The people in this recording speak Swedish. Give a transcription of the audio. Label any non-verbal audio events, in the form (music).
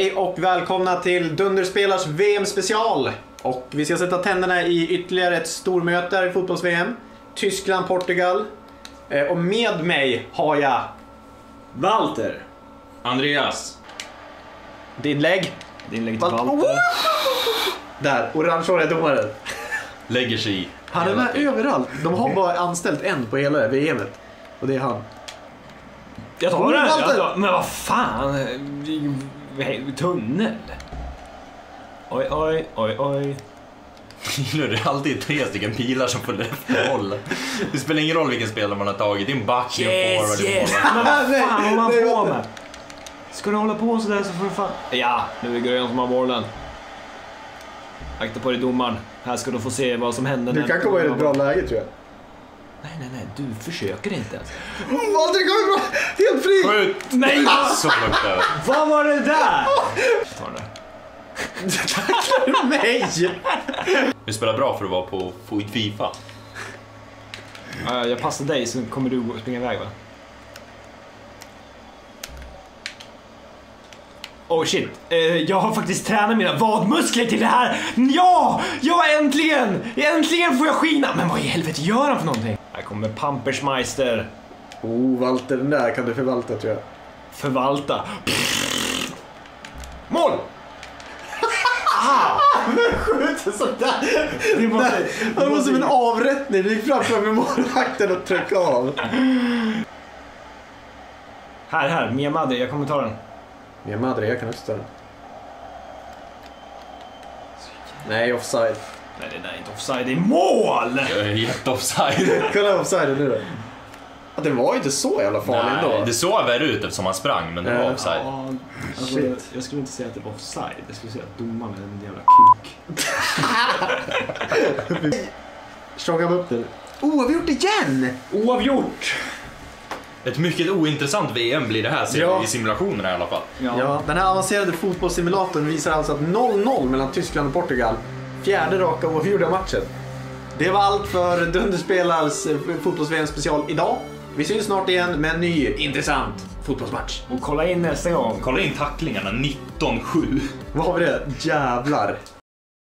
Hej och välkomna till Dunderspelars VM special. Och vi ska sätta tänderna i ytterligare ett stormöte här i fotbolls-VM. Tyskland-Portugal. Eh, Och med mig har jag Walter. Andreas. din lägg. Din lägg till Wal- Walter. Där, orangehåriga domaren. Lägger sig i. Han är med överallt. De har bara anställt en på hela VMet. Och det är han. Jag tar den. Walter! Men vad fan. Tunnel. Oj, oj, oj, oj. (laughs) Gillar du? Det är alltid tre stycken pilar som följer efter bollen. Det spelar ingen roll vilken spelare man har tagit. Det är en back, det är en forward, målvakt. Men vad fan håller man på med? Ska du hålla på sådär så får du fan... Ja, nu är det Grön som har bollen. Akta på dig domaren. Här ska du få se vad som händer. Du kan komma i ett bra läge tror jag. Nej, nej, nej. Du försöker inte ens. Walter kommer bra! Helt fri! Skjut! Nej! Så långt över. Vad var det där? Ta den där. Nej! Du spelar bra för att vara på på Fifa. Ja, jag passar dig så kommer du springa iväg va? Oh shit, eh, jag har faktiskt tränat mina vadmuskler till det här! Ja! Ja, äntligen! Äntligen får jag skina! Men vad i helvete gör han för någonting? Kommer Pampersmeister. Oh, Walter, den där kan du förvalta tror jag. Förvalta. (laughs) Mål! (laughs) Skjuter sådär! Det var, Det var som en avrättning. Du gick fram framför målvakten och tryckte av. Här, här, Mia Madre, jag kommer ta den. Mia Madre, jag kan också ta den. Nej, offside. Nej, det där är inte offside, det är mål! Jag är jätteoffside. Kolla offside nu då. Ja, den var inte så jävla farlig Nej, ändå. det såg värre ut eftersom han sprang, men det var Ja. offside. Ja, alltså, Shit. jag skulle inte säga att det var offside. Jag skulle säga att domaren är en jävla kuk. (laughs) Stångar vi upp den. Oh, har vi gjort det igen? Oavgjort! Ett mycket ointressant VM blir det här, ser Ja. i simulationerna i alla fall. Ja. den här avancerade fotbollssimulatorn visar alltså att 0-0 mellan Tyskland och Portugal. Fjärde raka oavgjorda matchen. Det var allt för Dunderspelars eh, fotbolls-VM special idag. Vi syns snart igen med en ny intressant fotbollsmatch. Och kolla in nästa gång. Kolla in tacklingarna, 19-7. Vad har vi det? Jävlar.